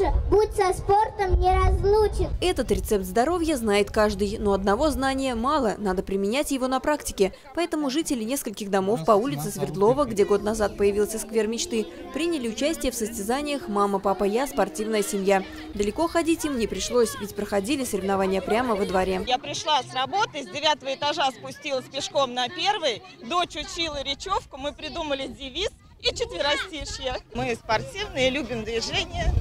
лучше, будь со спортом не разлучен. Этот рецепт здоровья знает каждый, но одного знания мало, надо применять его на практике. Поэтому жители нескольких домов по улице Свердлова, где год назад появился сквер мечты, приняли участие в состязаниях «Мама, папа, я. Спортивная семья». Далеко ходить им не пришлось, ведь проходили соревнования прямо во дворе. Я пришла с работы, с девятого этажа спустилась пешком на первый, дочь учила речевку, мы придумали девиз и четверостишье. Мы спортивные, любим движение,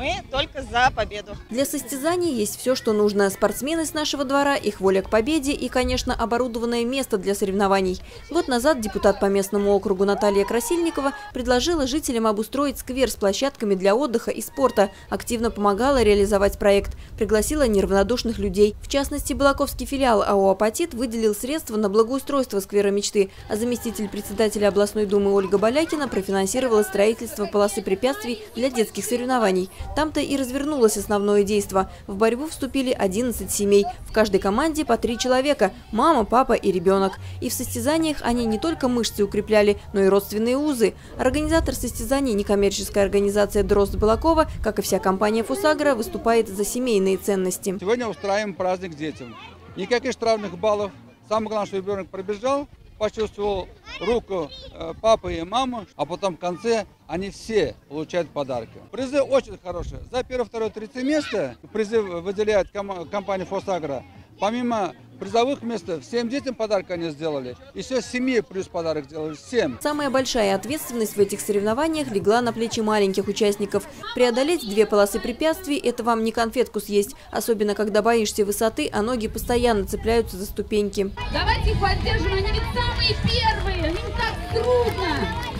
мы только за победу. Для состязаний есть все, что нужно. Спортсмены с нашего двора, их воля к победе и, конечно, оборудованное место для соревнований. Год назад депутат по местному округу Наталья Красильникова предложила жителям обустроить сквер с площадками для отдыха и спорта. Активно помогала реализовать проект. Пригласила неравнодушных людей. В частности, Балаковский филиал АО «Апатит» выделил средства на благоустройство сквера мечты, а заместитель председателя областной думы Ольга Балякина профинансировала строительство полосы препятствий для детских соревнований. Там-то и развернулось основное действо. В борьбу вступили 11 семей. В каждой команде по три человека – мама, папа и ребенок. И в состязаниях они не только мышцы укрепляли, но и родственные узы. Организатор состязаний, некоммерческая организация «Дрозд Балакова», как и вся компания «Фусагра», выступает за семейные ценности. Сегодня устраиваем праздник детям. Никаких штрафных баллов. Самое главное, что ребенок пробежал, почувствовал руку э, папы и мамы, а потом в конце они все получают подарки. Призы очень хорошие. За первое, второе, третье место призы выделяет компания «Фосагра». Помимо призовых мест всем детям подарок они сделали. Еще семье плюс подарок сделали. Всем. Самая большая ответственность в этих соревнованиях легла на плечи маленьких участников. Преодолеть две полосы препятствий – это вам не конфетку съесть. Особенно, когда боишься высоты, а ноги постоянно цепляются за ступеньки. Давайте их поддержим, они ведь самые первые, им так трудно.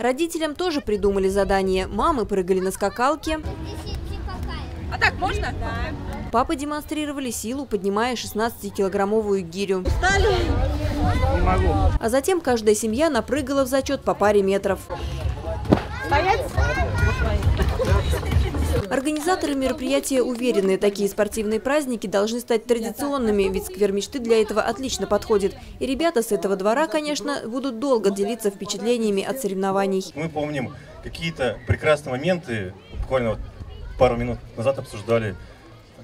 Родителям тоже придумали задание. Мамы прыгали на скакалке. Можно? Да. Папы демонстрировали силу, поднимая 16-килограммовую гирю. Устали? Не могу. А затем каждая семья напрыгала в зачет по паре метров. Стоять? Организаторы мероприятия уверены, такие спортивные праздники должны стать традиционными, ведь сквер мечты для этого отлично подходит. И ребята с этого двора, конечно, будут долго делиться впечатлениями от соревнований. Мы помним какие-то прекрасные моменты, буквально вот пару минут назад обсуждали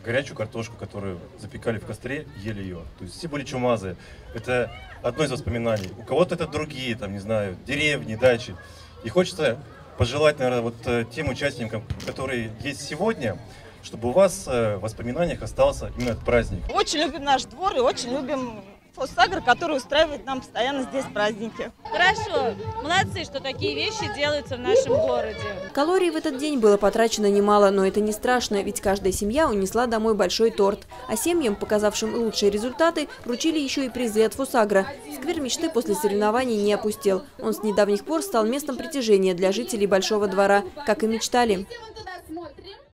горячую картошку, которую запекали в костре, ели ее. То есть все были чумазы. Это одно из воспоминаний. У кого-то это другие, там, не знаю, деревни, дачи. И хочется пожелать, наверное, вот э, тем участникам, которые есть сегодня, чтобы у вас э, в воспоминаниях остался именно этот праздник. Очень любим наш двор и очень любим Фосагр, который устраивает нам постоянно здесь праздники. Хорошо, молодцы, что такие вещи делаются в нашем городе. Калорий в этот день было потрачено немало, но это не страшно, ведь каждая семья унесла домой большой торт. А семьям, показавшим лучшие результаты, вручили еще и призы от Фусагра. Сквер мечты после соревнований не опустел. Он с недавних пор стал местом притяжения для жителей Большого двора, как и мечтали.